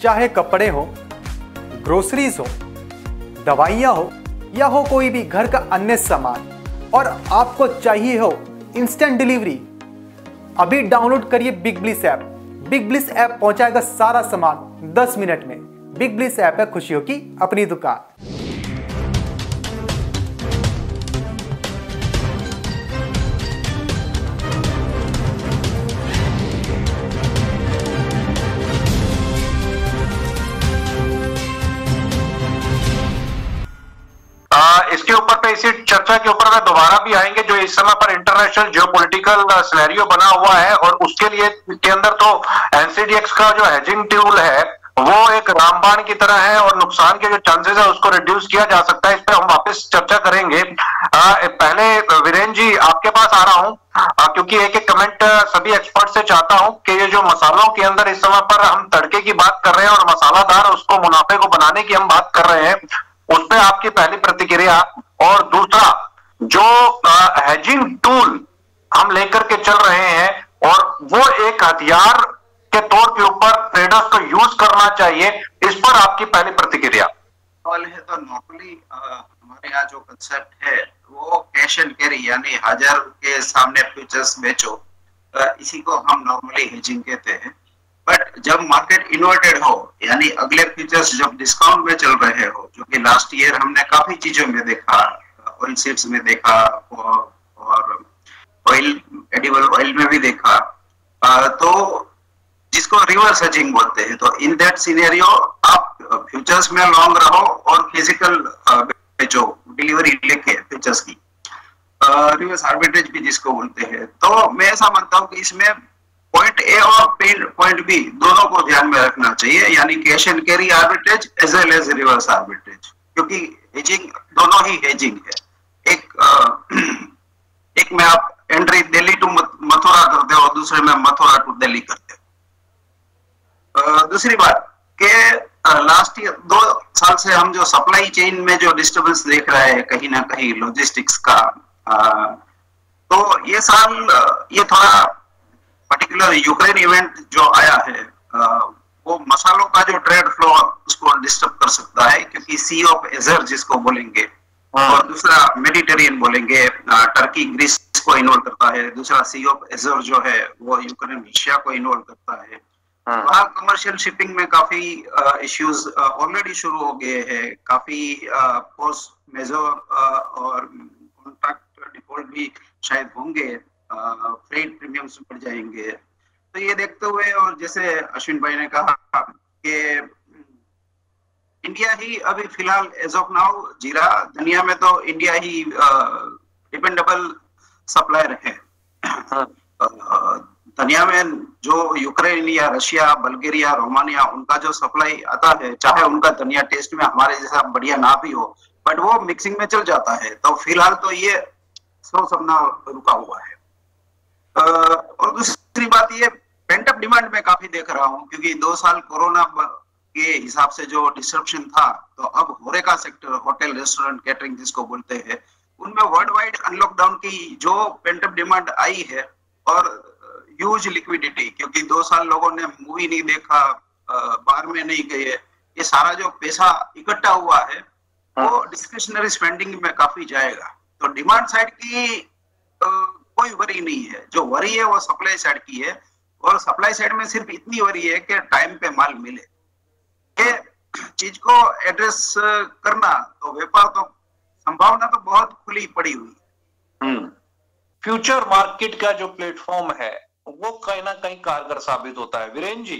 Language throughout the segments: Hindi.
चाहे कपड़े हो ग्रोसरीज हो, दवाइयाँ हो, या हो कोई भी घर का अन्य सामान, और आपको चाहिए हो इंस्टेंट डिलीवरी अभी डाउनलोड करिए Big Bliss app Big Bliss app पहुंचाएगा सारा सामान 10 मिनट में। बिग ब्लिस ऐप है खुशियों की अपनी दुकान। इसी चर्चा के ऊपर में दोबारा भी आएँगे जो इस समय पर इंटरनेशनल जियो पोलिटिकल सिनेरियो बना हुआ है और उसके लिए के अंदर तो एनसीडीएक्स का जो हेजिंग टूल है वो एक रामबाण की तरह है और नुकसान के जो चांसेस है उसको रिड्यूस किया जा सकता है। इस पर हम वापस चर्चा करेंगे। आ, पहले वीरेन जी आपके पास आ रहा हूँ। क्योंकि एक एक कमेंट सभी एक्सपर्ट से चाहता हूँ कि ये जो मसालों के अंदर इस समय पर हम तड़के की बात कर रहे हैं और मसालादार उसको मुनाफे को बनाने की हम बात कर रहे हैं। उस पर आपकी पहली प्रतिक्रिया और दूसरा जो हैजिंग टूल हम लेकर के चल रहे हैं और वो एक हथियार के तौर के ऊपर ट्रेडर्स को यूज़ करना चाहिए, इस पर आपकी पहली प्रतिक्रिया। सवाल है तो नॉर्मली हमारे यहाँ जो कंसेप्ट है, वो कैश एंड कैरी यानी हज़ार के सामने फ्यूचर्स बेचो। इसी को हम नॉर्मली हेजिंग कहते हैं। जब मार्केट इन्वर्टेड हो, यानी अगले फ्यूचर्स जब डिस्काउंट में चल रहे हो, जो कि लास्ट ईयर हमने काफ़ी चीज़ों में देखा ऑयल सीड्स में देखा, और ऑयल एडिबल ऑयल में भी देखा तो जिसको रिवर्स हजिंग बोलते हैं तो इन दैट सीनेरियो आप फ्यूचर्स में लॉन्ग रहो और फ़िज़िकल बेचो डिलीवरी लेके फ्यूचर्स की रिवर्स आर्बिट्रेज भी जिसको बोलते हैं तो मैं ऐसा मानता हूँ कि इसमें पॉइंट ए और पॉइंट बी दोनों को ध्यान में रखना चाहिए यानी cash and carry arbitrage as well as reverse arbitrage क्योंकि हेजिंग दोनों ही हेजिंग है। एक एक में आप एंट्री दिल्ली टू मथुरा करते हो और दूसरे में मथुरा टू दिल्ली करते हो। दूसरी बात के लास्ट ईयर दो साल से हम जो सप्लाई चेन में जो डिस्टर्बेंस देख रहे हैं कहीं ना कहीं लॉजिस्टिक्स का आ, तो ये साल ये थोड़ा पर्टिकुलर यूक्रेन इवेंट जो आया है वो मसालों का जो ट्रेड फ्लो उसको डिस्टर्ब कर सकता है क्योंकि सी ऑफ़ एजर जिसको बोलेंगे हाँ। और दूसरा मेडिटेरियन बोलेंगे टर्की ग्रीस को इन्वॉल्व करता है दूसरा सी ऑफ़ एजर जो है वो यूक्रेन रशिया को इन्वॉल्व करता है हाँ। वहाँ कमर्शियल शिपिंग में काफ़ी इश्यूज़ ऑलरेडी शुरू हो गए हैं काफ़ी पोस्ट मेजर और कॉन्ट्रैक्ट डिफ़ॉल्ट भी शायद होंगे फ्रेट प्रीमियम्स बढ़ जाएँगे। तो ये देखते हुए और जैसे अश्विन भाई ने कहा कि इंडिया ही अभी फ़िलहाल एज ऑफ़ नाउ जीरा। दुनिया में तो इंडिया ही डिपेंडेबल सप्लायर है। हाँ। दुनिया में जो यूक्रेन या रशिया बल्गेरिया रोमानिया उनका जो सप्लाई आता है चाहे उनका दुनिया टेस्ट में हमारे जैसा बढ़िया ना भी हो बट वो मिक्सिंग में चल जाता है। तो फ़िलहाल तो ये सौ सपना रुका हुआ है। और दूसरी बात ये पेंटअप डिमांड में काफ़ी देख रहा हूँ क्योंकि दो साल कोरोना के हिसाब से जो डिस्ट्रप्शन था तो अब horeca sector hotel restaurant catering जिसको बोलते हैं उनमें वर्ल्ड वाइड अनलॉकडाउन की जो पेंटअप डिमांड आई है और ह्यूज लिक्विडिटी क्योंकि दो साल लोगों ने मूवी नहीं देखा बार में नहीं गए ये सारा जो पैसा इकट्ठा हुआ है वो डिस्क्रिशनरी हाँ। स्पेंडिंग में काफ़ी जाएगा तो डिमांड साइड की कोई वरी नहीं है। जो वरी है, वो सप्लाई साइड की है। और सप्लाई साइड में सिर्फ़ इतनी वरी है कि टाइम पे माल मिले। ये चीज़ को एड्रेस करना तो व्यापार तो संभावना तो बहुत खुली पड़ी हुई फ्यूचर हम्म। मार्केट का जो प्लेटफॉर्म है, वो कहीं ना कहीं कारगर साबित होता है। वीरेन जी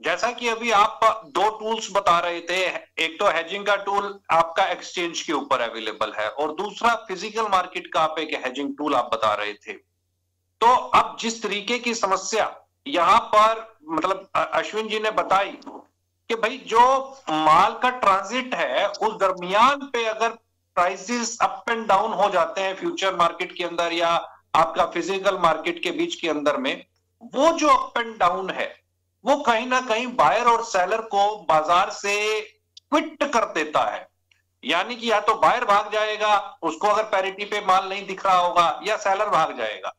जैसा कि अभी आप दो टूल्स बता रहे थे, एक तो हेजिंग का टूल आपका एक्सचेंज के ऊपर अवेलेबल है और दूसरा फ़िज़िकल मार्केट का आप एक हेजिंग टूल आप बता रहे थे। तो अब जिस तरीके की समस्या यहाँ पर मतलब अश्विन जी ने बताई कि भाई जो माल का ट्रांजिट है, उस दरमियान पे अगर प्राइसेस अप एंड डाउन हो जाते हैं फ्यूचर मार्केट के अंदर या आपका फ़िज़िकल मार्केट के बीच के अंदर में, वो जो अप एंड डाउन है वो कहीं ना कहीं बायर और सेलर को बाज़ार से क्विट कर देता है। यानी कि या तो बायर भाग जाएगा, उसको अगर पैरिटी पे माल नहीं दिख रहा होगा, या सेलर भाग जाएगा।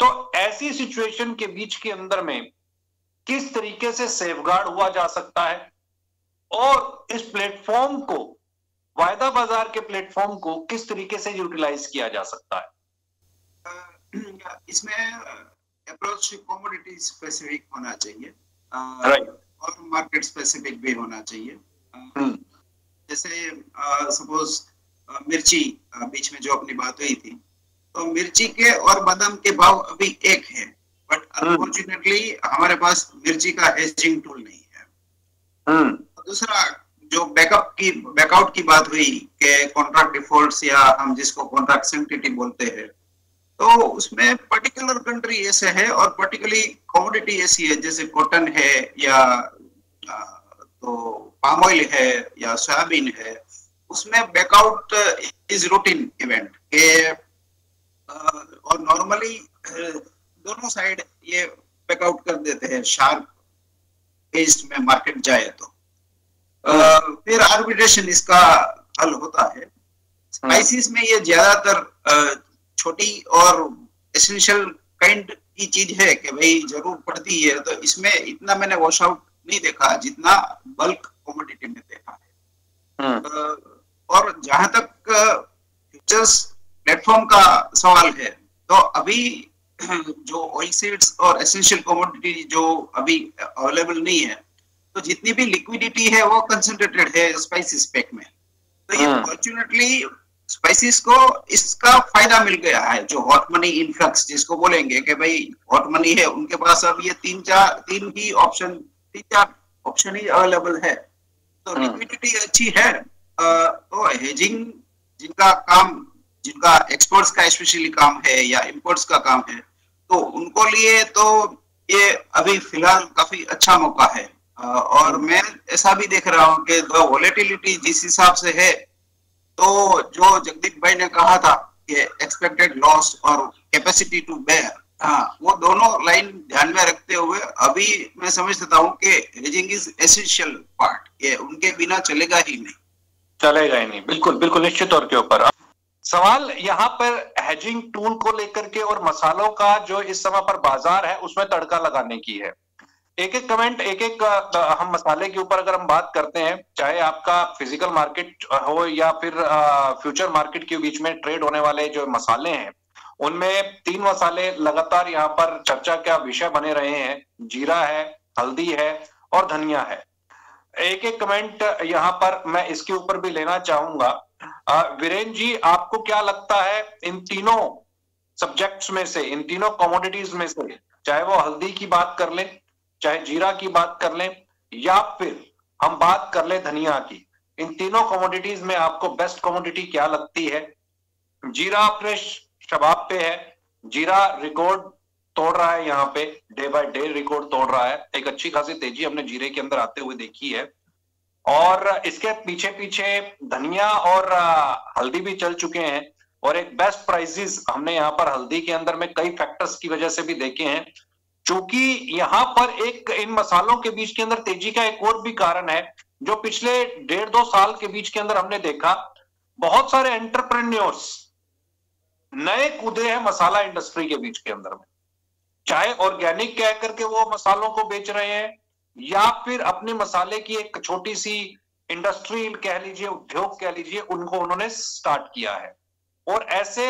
तो ऐसी सिचुएशन के बीच के अंदर में किस तरीके से सेफगार्ड हुआ जा सकता है? और इस प्लेटफॉर्म को, वायदा बाज़ार के प्लेटफॉर्म को किस तरीके से यूटिलाइज किया जा सकता है? इसमें अप्रोच कॉमोडिटी स्पेसिफिक होना चाहिए। राइट और मार्केट स्पेसिफिक भी होना चाहिए हम्म। जैसे सपोज़ मिर्ची बीच में जो अपनी बात हुई थी तो मिर्ची के और बादाम के भाव अभी एक है बट अनफॉर्चुनेटली हमारे पास मिर्ची का हेजिंग टूल नहीं है हम्म। दूसरा जो बैकअप की बैकआउट की बात हुई कि कॉन्ट्रैक्ट डिफॉल्ट्स या हम जिसको कॉन्ट्रैक्ट सेंटिटी बोलते हैं तो उसमें पर्टिकुलर कंट्री ऐसे है और पर्टिकुलरली कॉमोडिटी ऐसी है जैसे कॉटन है या तो पाम ऑयल है या सोयाबीन है उसमें बैकआउट इज़ रूटीन इवेंट के और नॉर्मली दोनों साइड ये बैकआउट कर देते हैं शार्प पेस्ट में मार्केट जाए तो। फिर आर्बिट्रेशन इसका हल होता है। स्पाइसिस में ये ज़्यादातर छोटी और एसेंशियल काइंड की चीज़ है कि भाई ज़रूर पड़ती है तो इसमें इतना मैंने वॉश आउट नहीं देखा जितना बल्क कॉमोडिटी में देखा है हम्म। और जहाँ तक फ्यूचर्स प्लेटफॉर्म का सवाल है तो अभी जो ऑयल सीड्स और एसेंशियल कॉमोडिटी जो अभी अवेलेबल नहीं है तो जितनी भी लिक्विडिटी है वो कंसेंट्रेटेड है स्पाइसिस पैक में तो ये फॉर्चुनेटली हाँ। स्पाइसिस को इसका फ़ायदा मिल गया है जो हॉट मनी इनफ्लक्स जिसको बोलेंगे कि भाई हॉट मनी है उनके पास अब ये तीन चार तीन ही ऑप्शन तीन चार ऑप्शन ही अवेलेबल है तो लिक्विडिटी हाँ। अच्छी है तो हेजिंग जिनका काम जिनका एक्सपोर्ट्स का स्पेशली काम है या इंपोर्ट्स का काम है तो उनको लिए तो ये अभी फ़िलहाल काफ़ी अच्छा मौका है और मैं ऐसा भी देख रहा हूँ कि वॉलेटिलिटी जिस हिसाब से है तो जो जगदीप भाई ने कहा था कि एक्सपेक्टेड लॉस और कैपेसिटी टू बेयर हाँ वो दोनों लाइन ध्यान में रखते हुए अभी मैं समझता हूँ कि हेजिंग इज़ एसेंशियल पार्ट ये उनके बिना चलेगा ही नहीं। चलेगा ही नहीं, बिल्कुल बिल्कुल निश्चित तौर के ऊपर। सवाल यहाँ पर हेजिंग टूल को लेकर के और मसालों का जो इस समय पर बाज़ार है, उसमें तड़का लगाने की है। एक एक कमेंट एक एक हम मसाले के ऊपर अगर हम बात करते हैं, चाहे आपका फ़िज़िकल मार्केट हो या फिर फ्यूचर मार्केट के बीच में ट्रेड होने वाले जो मसाले हैं, उनमें तीन मसाले लगातार यहाँ पर चर्चा का विषय बने रहे हैं। जीरा है, हल्दी है और धनिया है। एक एक कमेंट यहाँ पर मैं इसके ऊपर भी लेना चाहूँगा। वीरेन जी, आपको क्या लगता है इन तीनों सब्जेक्ट्स में से, इन तीनों कमोडिटीज में से, चाहे वो हल्दी की बात कर लें चाहे जीरा की बात कर लें या फिर हम बात कर लें धनिया की, इन तीनों कमोडिटीज में आपको बेस्ट कमोडिटी क्या लगती है? जीरा अपने शबाब पे है। जीरा रिकॉर्ड तोड़ रहा है यहाँ पे डे बाय डे रिकॉर्ड तोड़ रहा है। एक अच्छी खासी तेज़ी हमने जीरे के अंदर आते हुए देखी है। और इसके पीछे पीछे धनिया और हल्दी भी चल चुके हैं। और एक बेस्ट प्राइजेस हमने यहाँ पर हल्दी के अंदर में कई फैक्टर्स की वजह से भी देखे हैं। क्योंकि यहाँ पर एक, इन मसालों के बीच के अंदर तेज़ी का एक और भी कारण है, जो पिछले डेढ़ दो साल के बीच के अंदर हमने देखा, बहुत सारे एंटरप्रेन्योर्स नए कूदे हैं मसाला इंडस्ट्री के बीच के अंदर में। चाहे ऑर्गेनिक कह करके वो मसालों को बेच रहे हैं, या फिर अपने मसाले की एक छोटी सी इंडस्ट्री कह लीजिए, उद्योग कह लीजिए, उनको उन्होंने स्टार्ट किया है। और ऐसे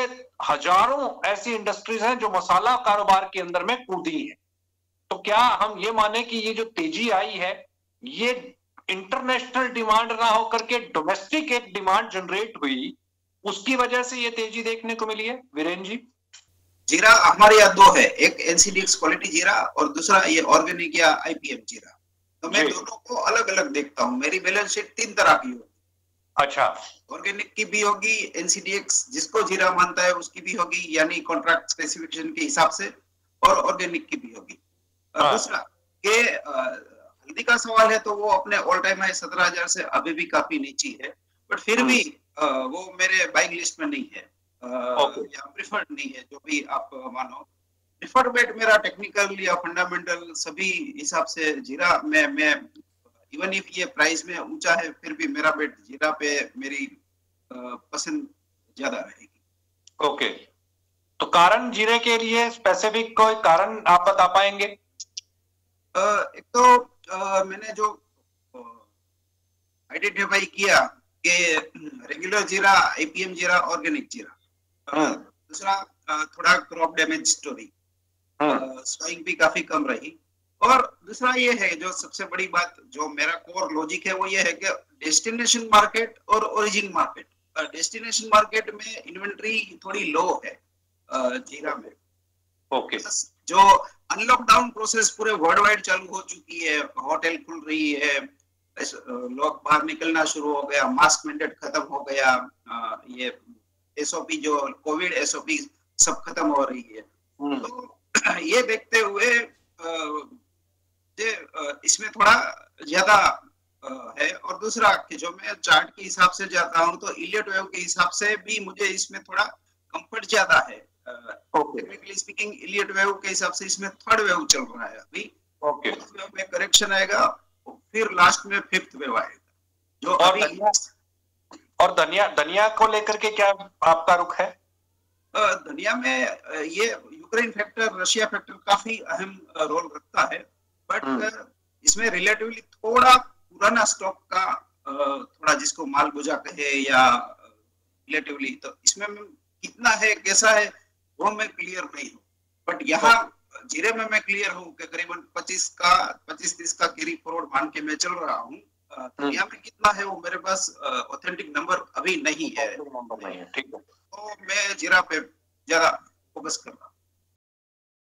हज़ारों ऐसी इंडस्ट्रीज़ हैं जो मसाला कारोबार के अंदर में कूदी है। तो क्या हम ये माने कि ये जो तेज़ी आई है ये इंटरनेशनल डिमांड ना होकर के डोमेस्टिक एक डिमांड जनरेट हुई उसकी वजह से ये तेज़ी देखने को मिली है? वीरेन जी? जीरा हमारे यहाँ दो है। एक एनसीडीएक्स क्वालिटी जीरा और दूसरा ये ऑर्गेनिक या आईपीएम जीरा। तो मैं दोनों को अलग अलग देखता हूँ। मेरी बैलेंस शीट तीन तरह की होगी। अच्छा। ऑर्गेनिक की भी होगी एनसीडीएक्स जिसको जीरा मानता है उसकी भी होगी यानी कॉन्ट्रैक्ट स्पेसिफिकेशन के हिसाब से और ऑर्गेनिक की भी होगी। हाँ। दूसरा के हल्दी का सवाल है तो वो अपने ऑल टाइम हाई सत्रह हज़ार से अभी भी काफ़ी नीची है बट फिर हाँ। भी वो मेरे बाइंग लिस्ट में नहीं है। या प्रिफर्ड नहीं है जो भी आप मानो। प्रिफर्ड बेट मेरा टेक्निकल या फंडामेंटल सभी हिसाब से जीरा में मैं इवन इफ़ ये प्राइस में ऊँचा है फिर भी मेरा बेट जीरा पे मेरी पसंद ज़्यादा रहेगी। ओके तो कारण जीरे के लिए स्पेसिफिक कोई कारण आप बता पाएँगे? एक तो मैंने जो आइडेंटिफाई किया कि रेगुलर जीरा आईपीएम जीरा ऑर्गेनिक जीरा। हाँ। दूसरा थोड़ा क्रॉप डैमेज स्टोरी स्वाइंग भी काफ़ी कम रही। और दूसरा ये है जो सबसे बड़ी बात जो मेरा कोर लॉजिक है वो ये है कि डेस्टिनेशन मार्केट और ओरिजिन मार्केट डेस्टिनेशन मार्केट में इन्वेंट्री थोड़ी लो है जीरा में। Okay okay. जो अनलॉकडाउन प्रोसेस पूरे वर्ल्ड वाइड चालू हो चुकी है होटल खुल रही है लोग बाहर निकलना शुरू हो गया मास्क मैंडेट खत्म हो गया ये एसओपी जो कोविड एसओपी सब खत्म हो रही है। हम्म। तो ये देखते हुए इसमें थोड़ा ज़्यादा है। और दूसरा कि जो मैं चार्ट के हिसाब से जाता हूँ तो इलियट वेव के हिसाब से भी मुझे इसमें थोड़ा कंफर्ट ज़्यादा है। टेक्निकली स्पीकिंग इलियट वेव के हिसाब से इसमें थर्ड वेव चल रहा है अभी। Okay okay. वेव में करेक्शन आएगा फिर लास्ट में फिफ्थ वेव आएगा। जो और अभी और धनिया धनिया को लेकर के क्या आपका रुख है? धनिया में ये यूक्रेन फैक्टर रशिया फैक्टर काफ़ी अहम रोल रखता है। But hmm. इसमें रिलेटिवली थोड़ा पुराना स्टॉक का थोड़ा जिसको माल बुझा कहे या रिलेटिवली तो इसमें कितना है कैसा है वो मैं क्लियर नहीं हूँ। बट यहाँ जीरे में मैं क्लियर हूँ कि करीबन 25 का 25 तीस का गिरी करोड़ मान के मैं चल रहा हूँ। हम्म। यहाँ पे कितना है वो मेरे पास ऑथेंटिक नंबर अभी नहीं है। ठीक है। तो मैं जीरा पे ज़्यादा फोकस कर रहा हूँ।